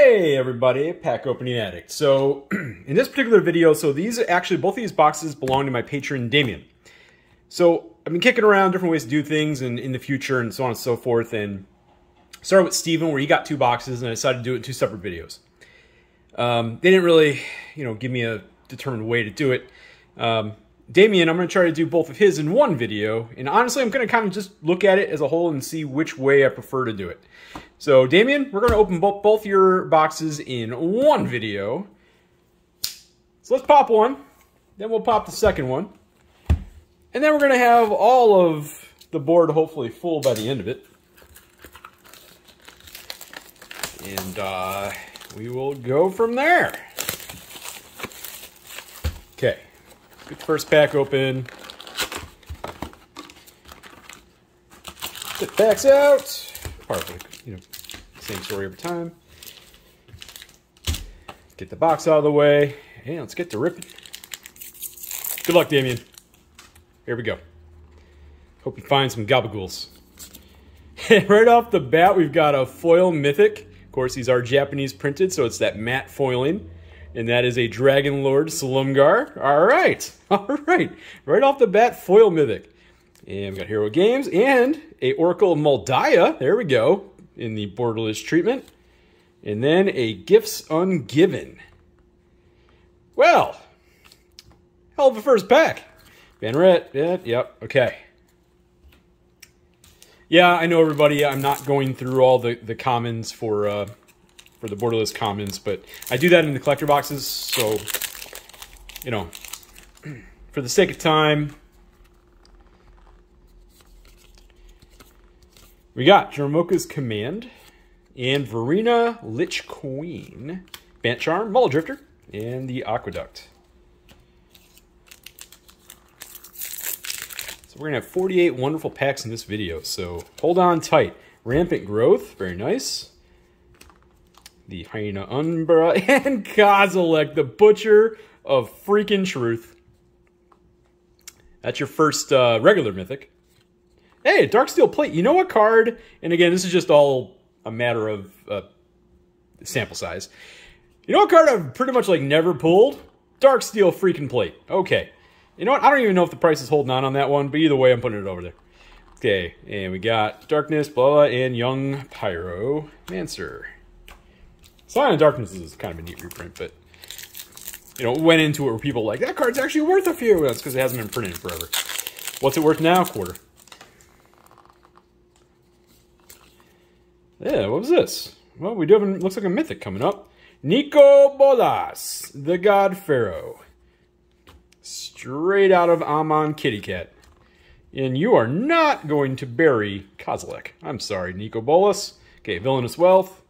Hey everybody, Pack Opening Addict. So in this particular video, so these are actually, both of these boxes belong to my patron Damien. So I've been kicking around different ways to do things and in the future and so on and so forth and started with Steven where he got two boxes and I decided to do it in two separate videos. Um, they didn't really, you know, give me a determined way to do it. Um, Damien, I'm going to try to do both of his in one video. And honestly, I'm going to kind of just look at it as a whole and see which way I prefer to do it. So, Damien, we're going to open both, both your boxes in one video. So let's pop one. Then we'll pop the second one. And then we're going to have all of the board hopefully full by the end of it. And uh, we will go from there. Okay. Get the first pack open. Get packs out. Of you know, same story every time. Get the box out of the way. And let's get to ripping. Good luck, Damien. Here we go. Hope you find some gabagools. right off the bat, we've got a foil mythic. Of course, these are Japanese printed, so it's that matte foiling and that is a Dragonlord Silumgar. All right, all right. Right off the bat, foil mythic. And we got Hero Games and a Oracle Mul Daya. There we go, in the borderless treatment. And then a Gifts Ungiven. Well, hell of a first pack. Banneret, yeah, yep, okay. Yeah, I know everybody. I'm not going through all the, the commons for uh, for the borderless commons, but I do that in the collector boxes, so, you know, for the sake of time, we got Dromoka's Command and Varina Lich Queen, Bant Charm, Mulldrifter, and the Aqueduct. So we're going to have 48 wonderful packs in this video, so hold on tight. Rampant Growth, very nice the Hyena Umbra, and Kozilek, the Butcher of freaking truth. That's your first uh, regular mythic. Hey, Darksteel Plate. You know what card? And again, this is just all a matter of uh, sample size. You know what card I've pretty much like never pulled? Darksteel freaking Plate. Okay. You know what? I don't even know if the price is holding on on that one, but either way, I'm putting it over there. Okay, and we got Darkness, blah, and Young Pyro Mancer. Sign of Darkness is kind of a neat reprint, but you know, went into it where people like that card's actually worth a few. That's because it hasn't been printed forever. What's it worth now? Quarter. Yeah, what was this? Well, we do have, a, looks like a mythic coming up. Nicol Bolas, the God Pharaoh. Straight out of Amon Kitty Cat. And you are not going to bury Kozilek. I'm sorry, Nicol Bolas. Okay, Villainous Wealth.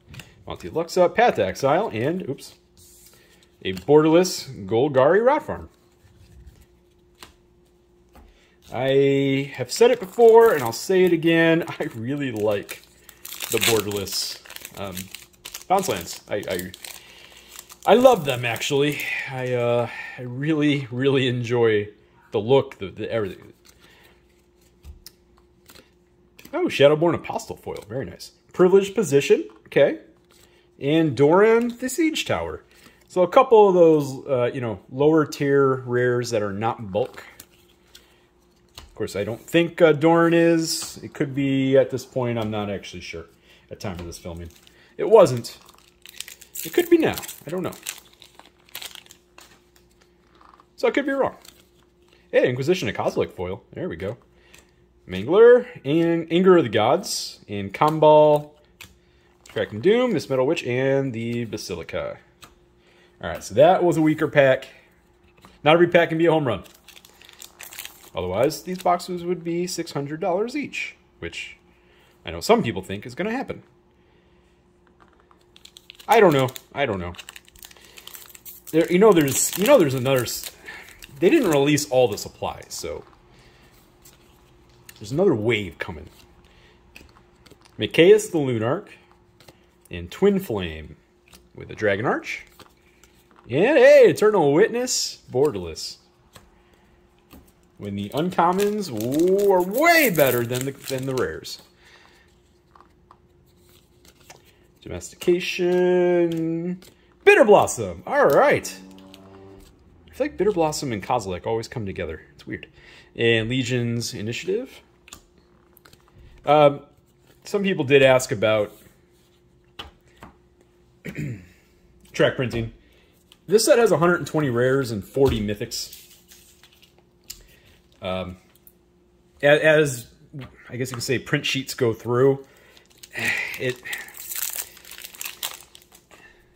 Monty Luxa, Path Exile, and, oops, a borderless Golgari Rot Farm. I have said it before, and I'll say it again. I really like the borderless um, bounce lands. I, I, I love them actually. I uh, I really really enjoy the look, the, the everything. Oh, Shadowborn Apostle foil, very nice. Privileged position, okay and Doran the Siege Tower. So a couple of those, uh, you know, lower tier rares that are not bulk. Of course, I don't think uh, Doran is. It could be at this point. I'm not actually sure at time of this filming. It wasn't. It could be now. I don't know. So I could be wrong. Hey, Inquisition of Kozilek foil. There we go. Mangler and Anger of the Gods and Kambal Crackling Doom, Miss Metal Witch, and the Basilica. Alright, so that was a weaker pack. Not every pack can be a home run. Otherwise, these boxes would be $600 each, which I know some people think is going to happen. I don't know. I don't know. There, you know, there's, you know, there's another. They didn't release all the supplies, so there's another wave coming. Mikaeus the Lunarch, in Twinflame with a Dragon Arch. And hey, Eternal Witness, borderless. When the uncommons are way better than the, than the rares. Domestication. Bitterblossom. All right. I feel like Bitterblossom and Kozilek always come together. It's weird. And Legion's Initiative. Um, some people did ask about track printing. This set has 120 rares and 40 mythics. Um, as, I guess you can say print sheets go through, it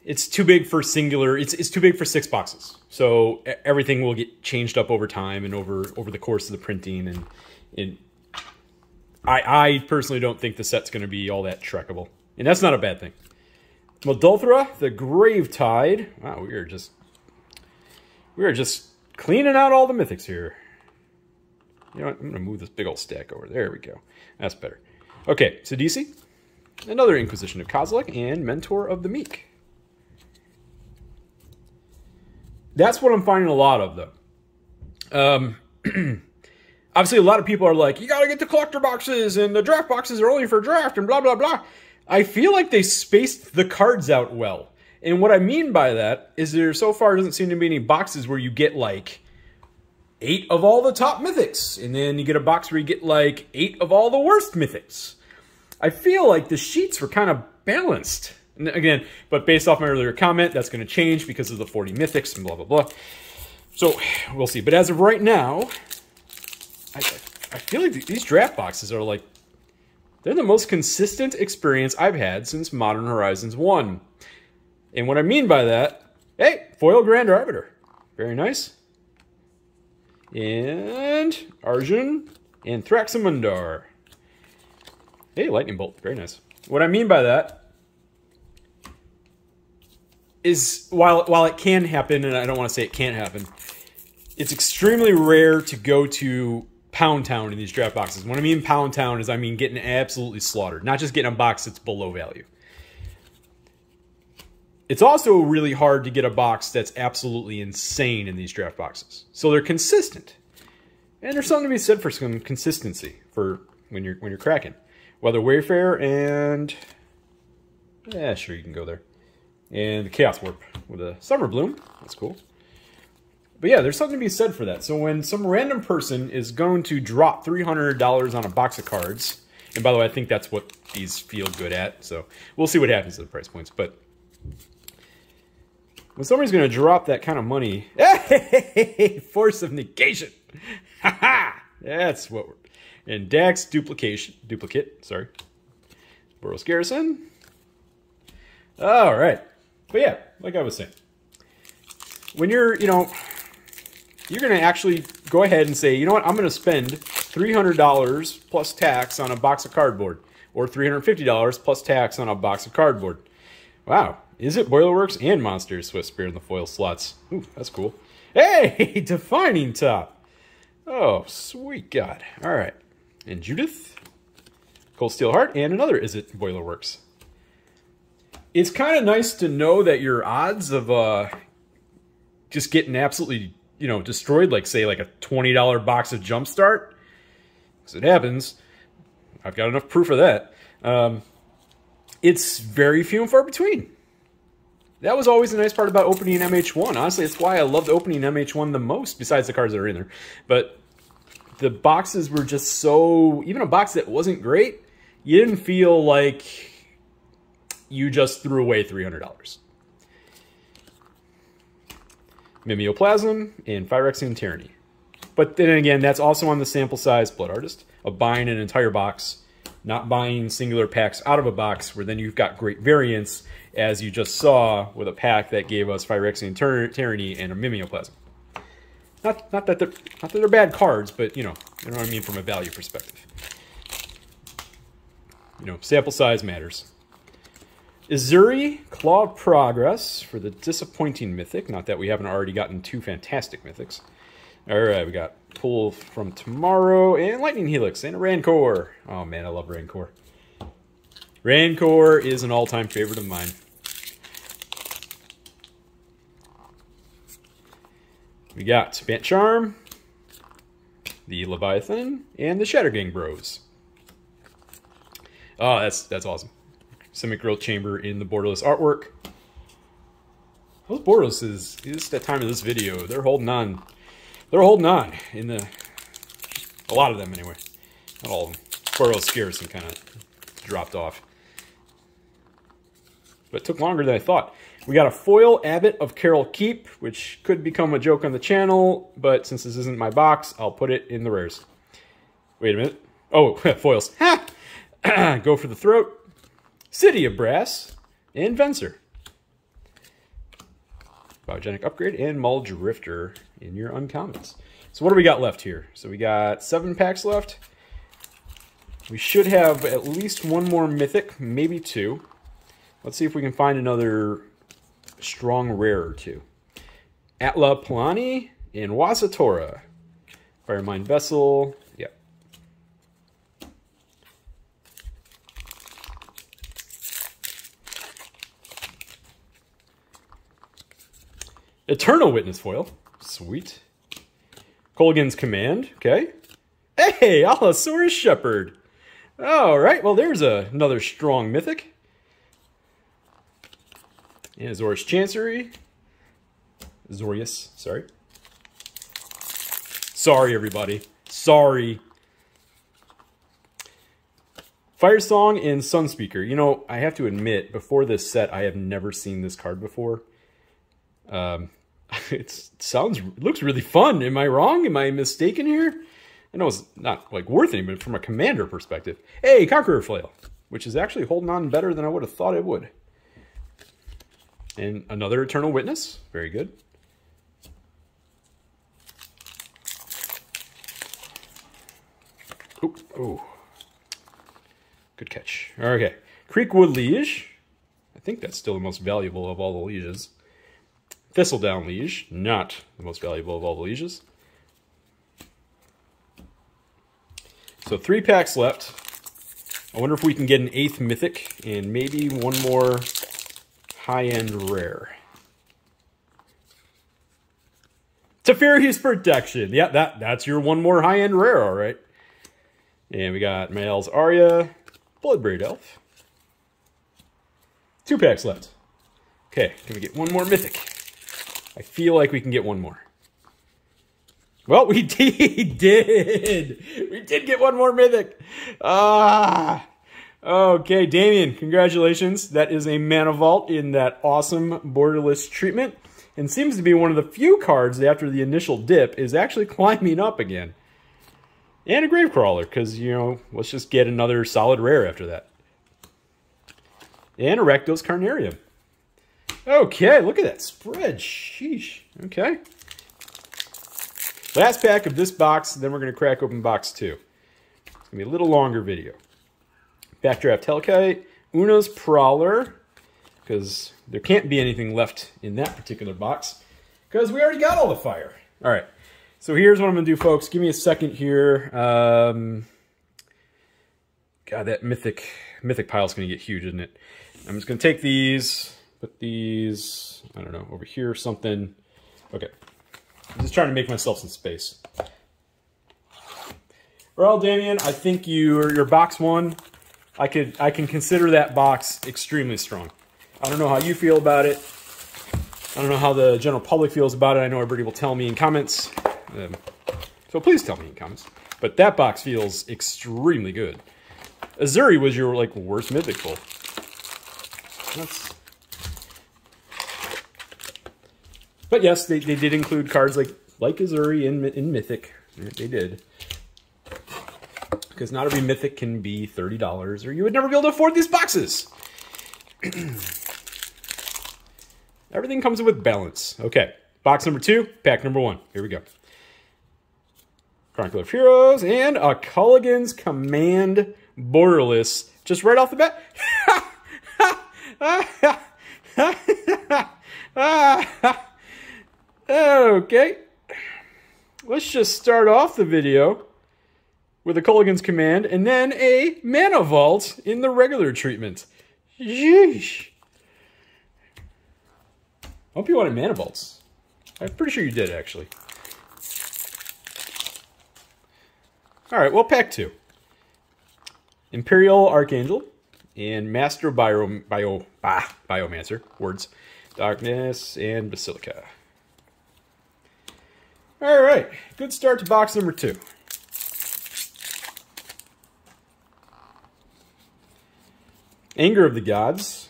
it's too big for singular. It's it's too big for six boxes. So everything will get changed up over time and over over the course of the printing. And, and I I personally don't think the set's going to be all that trackable, and that's not a bad thing. Muldrotha, the Gravetide. Wow, we are just we are just cleaning out all the mythics here. You know what? I'm to move this big old stack over. There we go. That's better. Okay, so DC. Another Inquisition of Kozilek and Mentor of the Meek. That's what I'm finding a lot of, though. Um, obviously, a lot of people are like, you got to get the collector boxes, and the draft boxes are only for draft, and blah, blah, blah. I feel like they spaced the cards out well. And what I mean by that is there so far doesn't seem to be any boxes where you get like eight of all the top mythics. And then you get a box where you get like eight of all the worst mythics. I feel like the sheets were kind of balanced. And again, but based off my earlier comment, that's going to change because of the 40 mythics and blah, blah, blah. So we'll see. But as of right now, I, I feel like these draft boxes are like, they're the most consistent experience I've had since Modern Horizons 1. And what I mean by that, hey, Foil Grand Arbiter. Very nice. And Arjun and Thraximundar. Hey, Lightning Bolt. Very nice. What I mean by that is while while it can happen, and I don't want to say it can't happen, it's extremely rare to go to Pound Town in these draft boxes. When I mean Pound Town is I mean getting absolutely slaughtered, not just getting a box that's below value. It's also really hard to get a box that's absolutely insane in these draft boxes. So they're consistent. And there's something to be said for some consistency for when you're when you're cracking. Weather Wayfarer and yeah, sure you can go there. And the Chaos Warp with a Summer Bloom. That's cool. But yeah, there's something to be said for that. So when some random person is going to drop $300 on a box of cards, and by the way, I think that's what these feel good at. So we'll see what happens to the price points. But when somebody's going to drop that kind of money, force of negation. Ha ha! That's what we're. And Dack's duplication, duplicate, sorry. Boros Garrison. All right. But yeah, like I was saying, when you're, you know, you're going to actually go ahead and say, you know what, I'm going to spend $300 plus tax on a box of cardboard or $350 plus tax on a box of cardboard. Wow, Izzet Boilerworks and Monastery Swiftspear in the foil slots? Ooh, that's cool. Hey, Divining Top. Oh, sweet God. All right. And Judith, Cold Steel Heart, and another Izzet Boilerworks. It's kind of nice to know that your odds of uh, just getting absolutely, you know, destroyed, like, say, like a $20 box of Jumpstart, because it happens. I've got enough proof of that. Um, it's very few and far between that was always a nice part about opening MH1. Honestly, it's why I loved opening MH1 the most, besides the cards that are in there. But the boxes were just so... Even a box that wasn't great, you didn't feel like you just threw away $300. Mimeoplasm and Phyrexian Tyranny. But then again, that's also on the sample size Blood Artist of buying an entire box, not buying singular packs out of a box where then you've got great variance as you just saw with a pack that gave us Phyrexian Tyranny and a Mimeoplasm. Not, not, that they're, not that they're bad cards, but, you know, you know what I mean from a value perspective. You know, sample size matters. Ezuri, Claw Progress for the Disappointing Mythic. Not that we haven't already gotten two fantastic Mythics. All right, we got Pull from Tomorrow and Lightning Helix and a Rancor. Oh, man, I love Rancor. Rancor is an all-time favorite of mine. We got Spant Charm, the Leviathan, and the Shattergang Bros. Oh, that's that's awesome. Semi-growth chamber in the borderless artwork. Those borderless is, is that time of this video. They're holding on. They're holding on in the, a lot of them anyway. Not all of them. Borderless scarce and kind of dropped off. But it took longer than I thought. We got a foil Abbot of Keral Keep, which could become a joke on the channel, but since this isn't my box, I'll put it in the rares. Wait a minute. Oh, foils. Ha! Go for the throat. City of Brass and Venser. Biogenic Upgrade and Mulldrifter in your uncommons. So what do we got left here? So we got seven packs left. We should have at least one more Mythic, maybe two. Let's see if we can find another strong rare or two. Atla Palani and Wasitora. Firemind Vessel. Yep. Eternal Witness Foil. Sweet. Kolaghan's Command. Okay. Hey, Allosaurus Shepherd. All right, well, there's a, another strong mythic. And Chancery. Zorius, sorry. Sorry, everybody. Sorry. Firesong and Sunspeaker. You know, I have to admit, before this set, I have never seen this card before. Um, it sounds, looks really fun. Am I wrong? Am I mistaken here? I know it's not like worth anything, but from a commander perspective. Hey, Conqueror Flail, which is actually holding on better than I would have thought it would. And another Eternal Witness. Very good. Oh. Good catch. Okay. Creakwood Liege. I think that's still the most valuable of all the lieges. Thistledown Liege. Not the most valuable of all the lieges. So three packs left. I wonder if we can get an eighth mythic and maybe one more high-end rare. Teferi's Protection. Yeah, that, that's your one more high-end rare, all right. And we got Mayael's Aria, Bloodbraid Elf. Two packs left. Okay, can we get one more Mythic? I feel like we can get one more. Well, we did. We did get one more Mythic. Ah. Okay, Damien, congratulations. That is a Mana Vault in that awesome borderless treatment. And seems to be one of the few cards that after the initial dip is actually climbing up again. And a Gravecrawler, because, you know, let's just get another solid rare after that. And a Rakdos Carnarium. Okay, look at that spread. Sheesh. Okay. Last pack of this box, then we're going to crack open box two. It's going to be a little longer video. Backdraft Hellkite, Oona's Prowler, because there can't be anything left in that particular box, because we already got all the fire. All right, so here's what I'm going to do, folks. Give me a second here. Um, God, that mythic mythic pile is going to get huge, isn't it? I'm just going to take these, put these, I don't know, over here or something. Okay, I'm just trying to make myself some space. Well, Damien, I think you your box one I could I can consider that box extremely strong. I don't know how you feel about it. I don't know how the general public feels about it. I know everybody will tell me in comments. Um, so please tell me in comments. But that box feels extremely good. Ezuri was your like worst mythic pull. That's But yes, they, they did include cards like like Ezuri in in Mythic. They did because not every mythic can be $30 or you would never be able to afford these boxes. Everything comes with balance. Okay, box number two, pack number one. Here we go. Chronicle of Heroes and a Kolaghan's Command Borderless. Just right off the bat. okay. Let's just start off the video with a Kolaghan's Command, and then a Mana Vault in the regular treatment. Yeesh. Hope you wanted Mana Vaults. I'm pretty sure you did, actually. Alright, well, pack two. Imperial Archangel, and Master Bio, Bio, bah, Biomancer, words, Darkness, and Basilica. All right, good start to box number two. Anger of the Gods,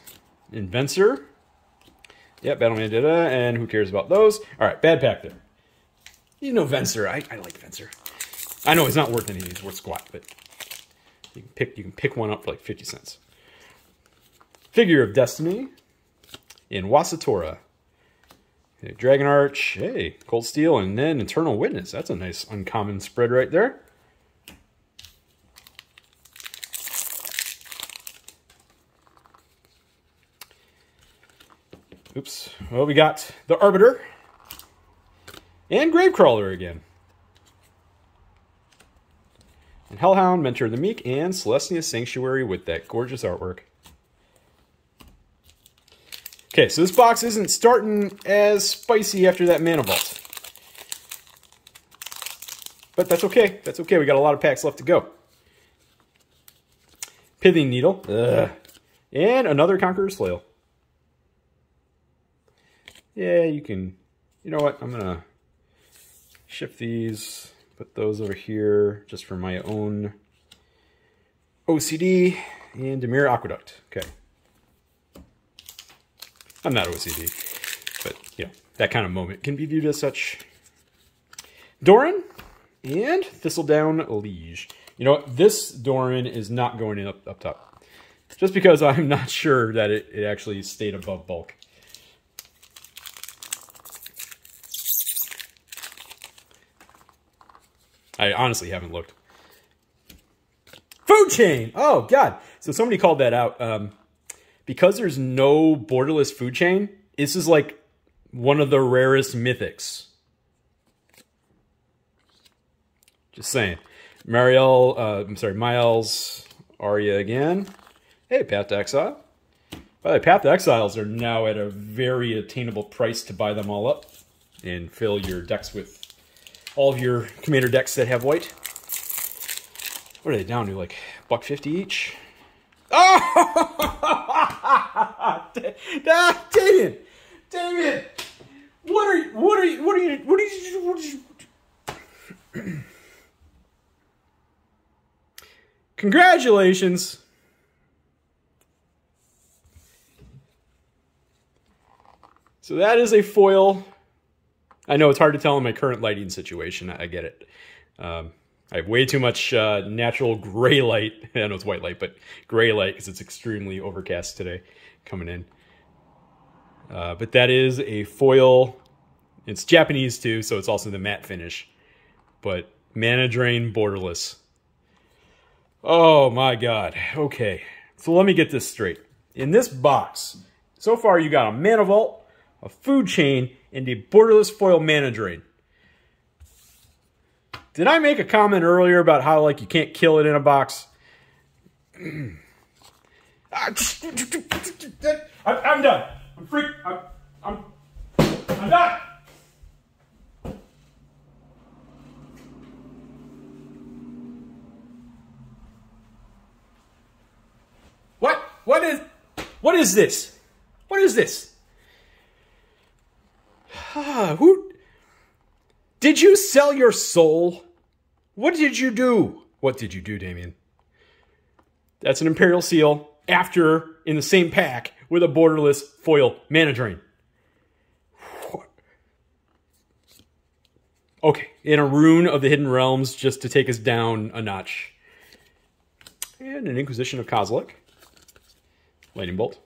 Invencer, yeah, Battle Mandita, and who cares about those? All right, bad pack there. You know Venser. I, I like Venser. I know he's not worth anything. He's worth squat, but you can pick you can pick one up for like 50 cents. Figure of Destiny in Wasitora. Dragon Arch, hey, Cold Steel, and then Eternal Witness. That's a nice uncommon spread right there. Oops. Well, we got the Arbiter and Gravecrawler again. And Hellhound, Mentor of the Meek, and Celestia Sanctuary with that gorgeous artwork. Okay, so this box isn't starting as spicy after that Mana Vault. But that's okay. That's okay. We got a lot of packs left to go. Pithing Needle. Ugh. And another Conqueror's Flail. Yeah, you can... You know what? I'm going to shift these, put those over here just for my own OCD. And Dimir Aqueduct. Okay. I'm not OCD, but you know, that kind of moment can be viewed as such. Doran and Thistledown Liege. You know what? This Doran is not going in up, up top. Just because I'm not sure that it, it actually stayed above bulk. I honestly haven't looked. Food chain! Oh, God. So somebody called that out. Um, because there's no borderless food chain, this is like one of the rarest mythics. Just saying. Mariel, uh, I'm sorry, Miles, Arya again. Hey, Path to Exile. By the way, Path to Exiles are now at a very attainable price to buy them all up and fill your decks with all of your commander decks that have white. What are they down to? Like buck fifty each? Oh, Damien, Damien, what are you? What are you? What are you? What are you? What are you? Congratulations. So that is a foil. I know it's hard to tell in my current lighting situation. I get it. Um, I have way too much uh, natural gray light. I know it's white light, but gray light because it's extremely overcast today coming in. Uh, but that is a foil. It's Japanese too, so it's also the matte finish. But Mana Drain borderless. Oh my god. Okay. So let me get this straight. In this box, so far you got a Mana Vault, a Food Chain, and a borderless foil Mana Drain. Did I make a comment earlier about how like you can't kill it in a box? I'm, done. I'm freak. I'm, I'm, I'm done. What? What is? What is this? What is this? Who? Did you sell your soul? What did you do? What did you do, Damien? That's an Imperial Seal after in the same pack with a borderless foil mana drain. Okay, in a rune of the Hidden Realms just to take us down a notch. And an Inquisition of Kozilek. Lightning Bolt.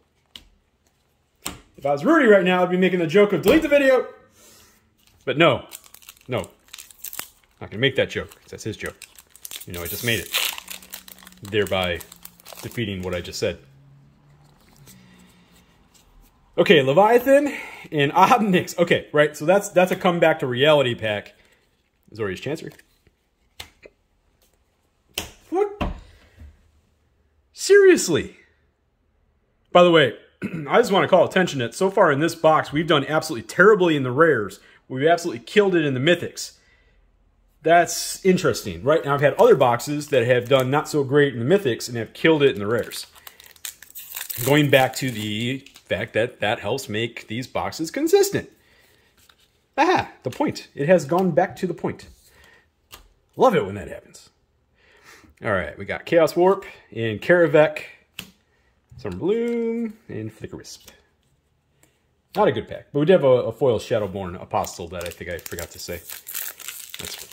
If I was Rudy right now, I'd be making the joke of delete the video. But no, no. Not gonna make that joke, that's his joke. You know, I just made it. Thereby defeating what I just said. Okay, Leviathan and Obnix. Okay, right, so that's that's a comeback to reality pack. Azorius Chancery. What? Seriously? By the way, I just want to call attention that so far in this box, we've done absolutely terribly in the rares. We've absolutely killed it in the mythics. That's interesting, right? Now, I've had other boxes that have done not so great in the mythics and have killed it in the rares. going back to the fact that that helps make these boxes consistent. Ah, the point. It has gone back to the point. Love it when that happens. All right, we got Chaos Warp and Karavek, some Bloom, and Flickerwisp. Not a good pack, but we did have a, a foil Shadowborn Apostle that I think I forgot to say. That's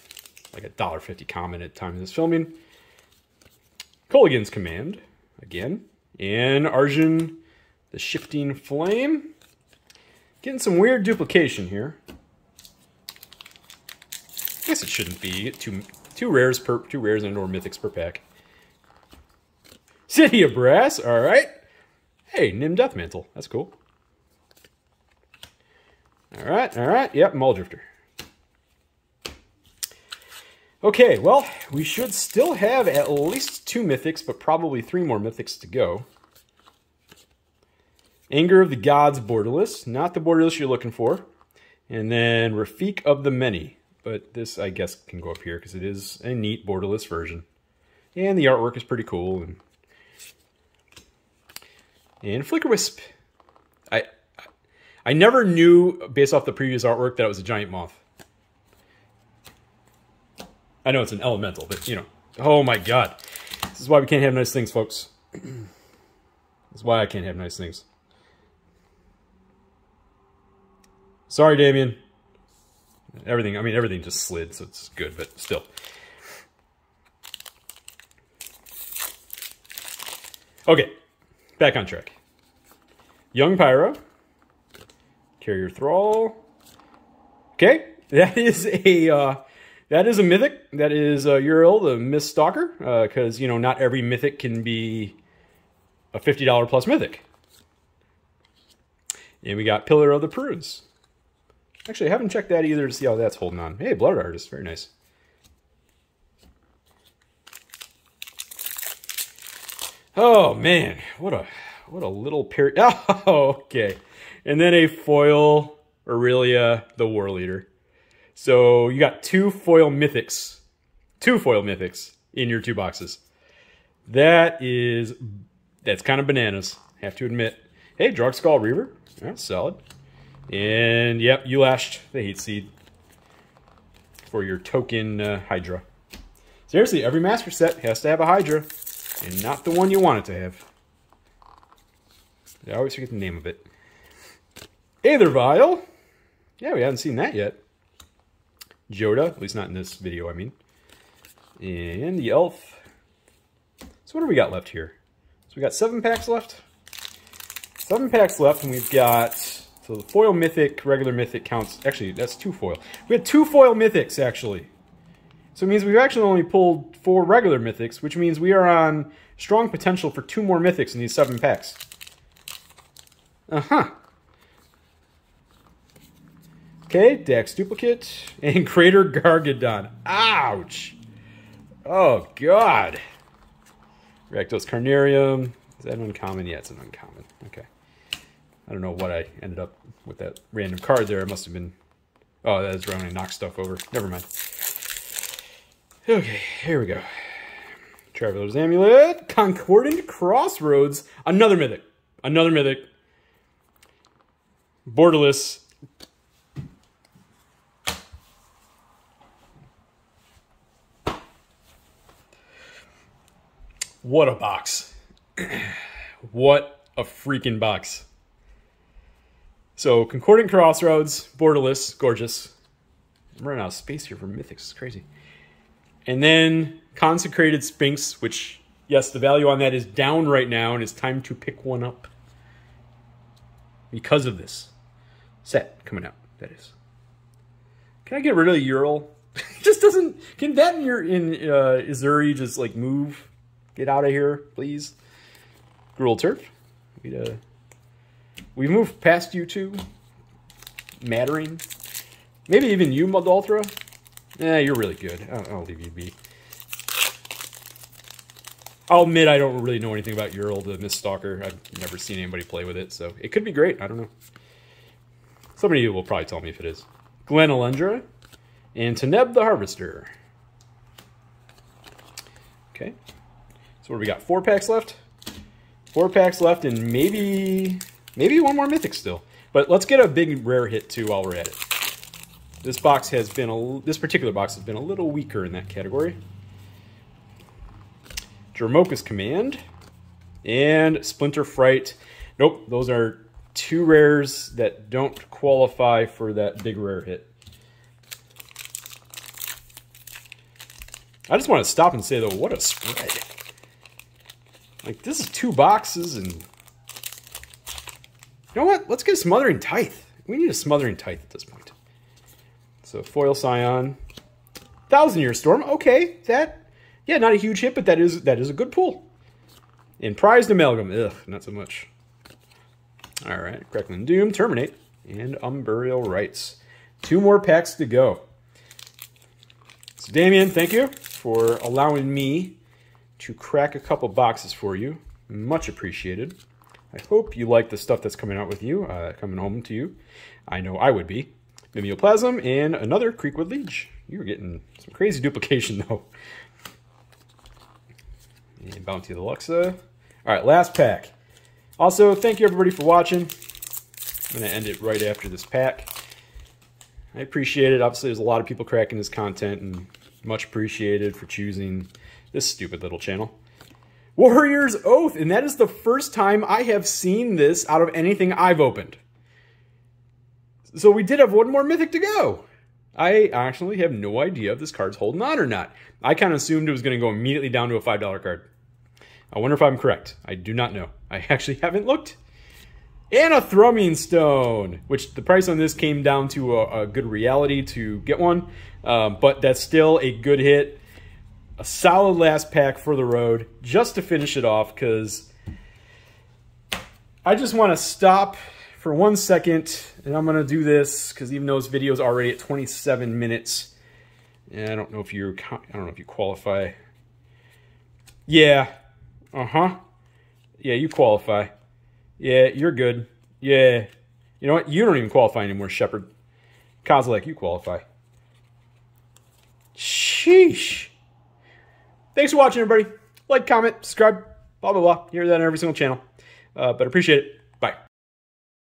like a $1.50 common at the time of this filming. Kolaghan's Command, again. And Arjun, the Shifting Flame. Getting some weird duplication here. I guess it shouldn't be two two rares per two rares and or mythics per pack. City of Brass, all right. Hey, Nim Deathmantle, that's cool. All right, all right. Yep, Mulldrifter. Okay, well, we should still have at least two mythics, but probably three more mythics to go. Anger of the Gods borderless, not the borderless you're looking for. And then Rafiq of the Many. But this, I guess, can go up here because it is a neat borderless version. And the artwork is pretty cool. And, and Flickerwisp. I, never knew, based off the previous artwork, that it was a giant moth. I know it's an elemental, but, you know. Oh, my God. This is why we can't have nice things, folks. this is why I can't have nice things. Sorry, Damien. Everything, I mean, everything just slid, so it's good, but still. Okay, back on track. Young Pyro. Carrier Thrall. Okay, that is a uh, that is a mythic. That is uh, the Mist Stalker, because uh, you know not every mythic can be a fifty dollar plus mythic. And we got Pillar of the Paruns. Actually, I haven't checked that either to see how that's holding on. Hey, Blood Artist, very nice. Oh man, what a what a little period. Oh, okay. And then a foil Aurelia, the War Leader. So you got two foil mythics, two foil mythics in your two boxes. That is, that's kind of bananas, have to admit. Hey, Drug Skull Reaver, that's solid. And yep, Ulasht the hate seed for your token uh, Hydra. Seriously, every master set has to have a Hydra, and not the one you want it to have. I always forget the name of it. Aether Vial. Yeah, we haven't seen that yet. Joda, at least not in this video, I mean. And the Elf. So what do we got left here? So we got seven packs left. Seven packs left, and we've got so the foil mythic, regular mythic counts. Actually, that's two foil. We had two foil mythics, actually. So it means we've actually only pulled four regular mythics, which means we are on strong potential for two more mythics in these seven packs. Uh-huh. Okay, Dack's Duplicate and Greater Gargadon. Ouch! Oh, God. Rakdos Carnarium. Is that an uncommon? Yeah, it's an uncommon. Okay. I don't know what I ended up with that random card there. It must have been... Oh, that is wrong. I knocked stuff over. Never mind. Okay, here we go. Traveler's Amulet. Concordant Crossroads. Another Mythic. Another Mythic. Borderless. What a box. what a freaking box. So Concordant Crossroads, Borderless, gorgeous. I'm running out of space here for Mythics, it's crazy. And then Consecrated Sphinx, which, yes, the value on that is down right now, and it's time to pick one up. Because of this set coming out, that is. Can I get rid of the Uril? just doesn't... Can that in, your, in uh, Ezuri just, like, move? Get out of here, please. Gruul Turf. We'd, uh, we moved past you two. Mattering. Maybe even you, Muldrotha. Yeah, you're really good. I'll, I'll, leave you be. I'll admit I don't really know anything about Uril, the Mist Stalker. I've never seen anybody play with it, so it could be great. I don't know. Somebody will probably tell me if it is. Glen Elendra and Teneb the Harvester. Okay. So what we got? Four packs left? Four packs left and maybe, maybe one more Mythic still. But let's get a big rare hit too while we're at it. This box has been, a, this particular box has been a little weaker in that category. Dromoka's Command and Splinterfright. Nope, those are two rares that don't qualify for that big rare hit. I just want to stop and say, though, what a spread. Like, this is two boxes, and... You know what? Let's get a Smothering Tithe. We need a Smothering Tithe at this point. So, Foil Scion. Thousand Year Storm. Okay, that... Yeah, not a huge hit, but that is that is a good pull. And Prized Amalgam. Ugh, not so much. All right, Crackling Doom, Terminate, and Unburial Rites. Two more packs to go. So, Damien, thank you for allowing me to crack a couple boxes for you. Much appreciated. I hope you like the stuff that's coming out with you, uh, coming home to you. I know I would be. Mimeoplasm and another Creakwood Liege. You're getting some crazy duplication, though. And Bounty of the Luxa. All right, last pack. Also, thank you everybody for watching. I'm going to end it right after this pack. I appreciate it. Obviously, there's a lot of people cracking this content, and much appreciated for choosing this stupid little channel. Warrior's Oath, and that is the first time I have seen this out of anything I've opened. So we did have one more Mythic to go. I actually have no idea if this card's holding on or not. I kind of assumed it was going to go immediately down to a $5 card. I wonder if I'm correct. I do not know. I actually haven't looked. And a Thrumming Stone, which the price on this came down to a, a good reality to get one. Um, but that's still a good hit. A solid last pack for the road just to finish it off because I just want to stop for one second and I'm going to do this because even though this video is already at 27 minutes, I don't know if you I don't know if you qualify. Yeah. Uh-huh. Yeah, you qualify. Yeah, you're good. Yeah. You know what? You don't even qualify anymore, Shepherd. Kozilek, you qualify. Sheesh. Thanks for watching, everybody. Like, comment, subscribe, blah, blah, blah. You hear that on every single channel. Uh, but appreciate it.